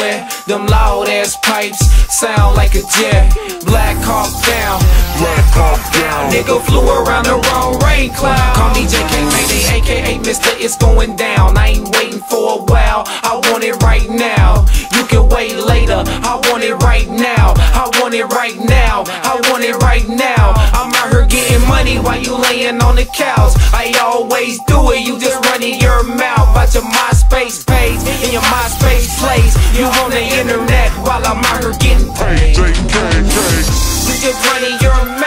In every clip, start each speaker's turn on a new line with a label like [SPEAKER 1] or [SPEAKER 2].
[SPEAKER 1] wet. Them loud ass pipes sound like a jet. Black Hawk down.
[SPEAKER 2] Black Hawk down.
[SPEAKER 1] Nigga flew around the wrong rain cloud. Call me JK Mayday, aka Mister. It's going down. I ain't waiting for a while. I want it right now. You can wait later. I want it right now. I want it right now. I want it right now. I'm out here getting money while you laying on the couch. I always do it. You just running your mouth about your MySpace page and your MySpace place. You on the internet while I'm out here getting paid.
[SPEAKER 2] JKK.
[SPEAKER 1] You just running your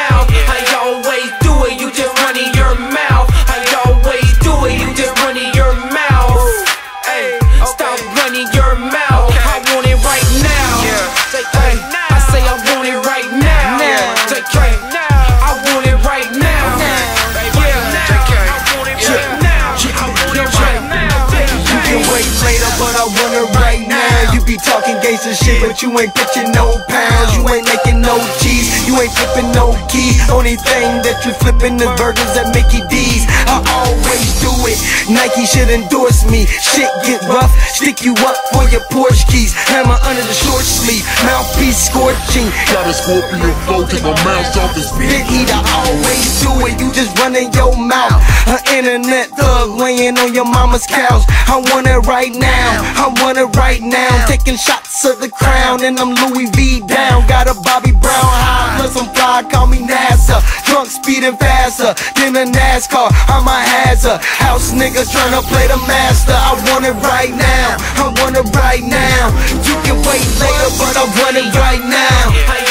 [SPEAKER 3] shit, but you ain't pitching no pounds. You ain't making no cheese. You ain't flipping no keys. Only thing that you flipping is burgers at Mickey D's. I always do it. Nike should endorse me. Shit get rough, stick you up for your Porsche keys. Hammer under the short sleeve, mouthpiece scorching.
[SPEAKER 2] Got a Scorpio flow, take my mouth off his
[SPEAKER 3] heat, I always do it. You just running your mouth. An internet thug laying on your mama's couch. I want it right now. I want it right now. Taking shots of the crown and I'm Louis V down. Got a Bobby Brown high, I'm fly. Call me NASA. Drunk speeding faster than a NASCAR. I'm a hazard. House niggas tryna play the master. I want it right now. I want it right now. You can wait later, but I want it right now.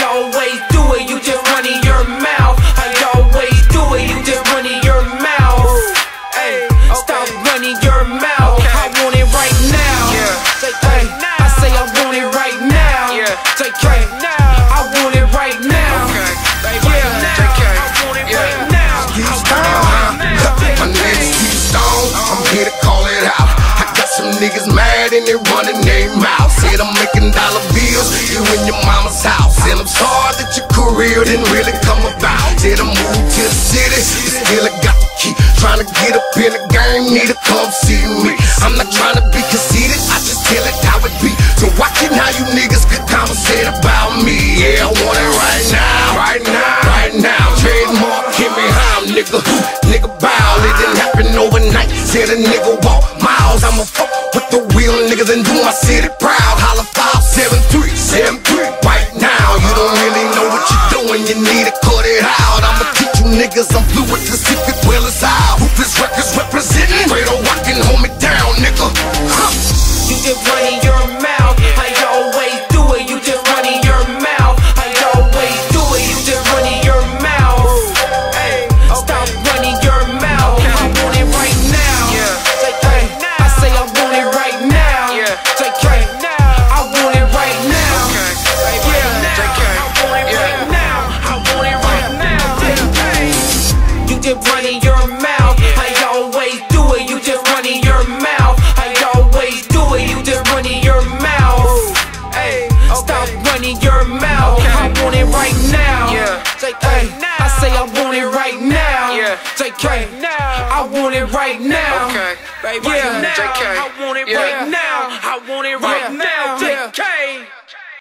[SPEAKER 1] Hey, I want it right now. Yeah, I want it right now. I want it right
[SPEAKER 4] My name's Stevie Stone, I'm here to call it out. I got some niggas mad and they running their mouth. Said I'm making dollar bills, you in your mama's house. And I'm sorry that your career didn't really come about. Said I moved to the city, but still I got the key. Trying to get up in the game, need to come see me. I'm not trying to be conceited, I just tell it how it be. So watching how you niggas could conversate about me. Yeah, I want it right now, right now, right now. Trademark, give me how, nigga. Nigga bow, it didn't happen overnight. Said a nigga walk miles. I'ma fuck with the wheel, niggas and do my city proud. Holla 573, 73. Right now, you don't really know what you're doing. You need to cut it out. I'ma teach you niggas I'm
[SPEAKER 1] running your mouth. I want it right now. Say, hey, I say I want it right now. Say, hey, I want it right now. Yeah, I want it right now. I want it right now. JK.